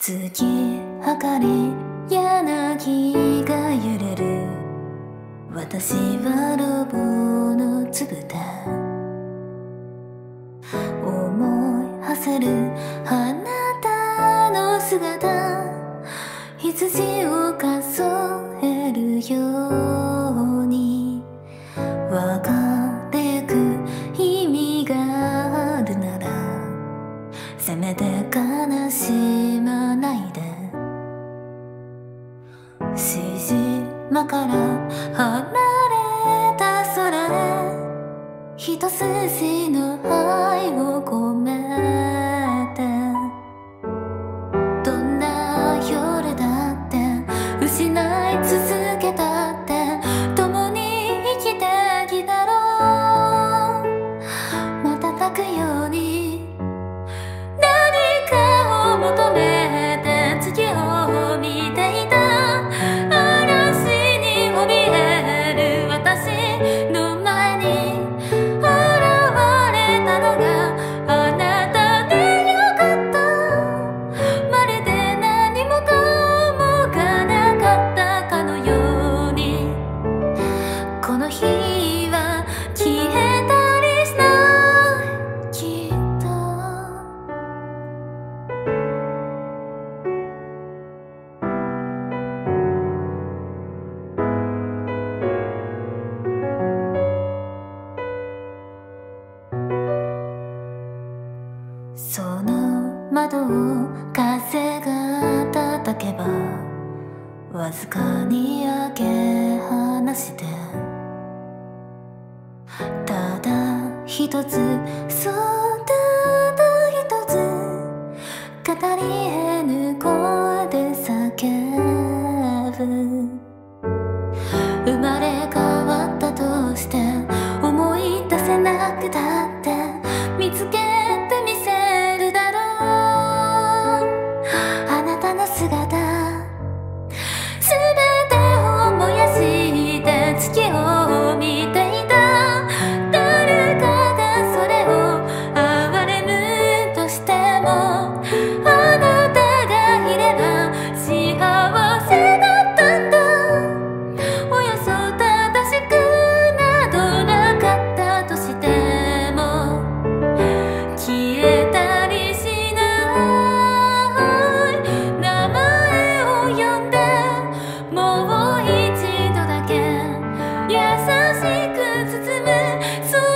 月明かり柳が揺れる。私はロボのつぶた思い馳せるあなたの姿。羊を数えるよから離れた空へ。一筋の愛を込めその窓を風が叩けばわずかに開け放してただ一つそうただ一つ語りえぬ声で叫ぶ。生まれ変わったとして思い出せなくたってしく包む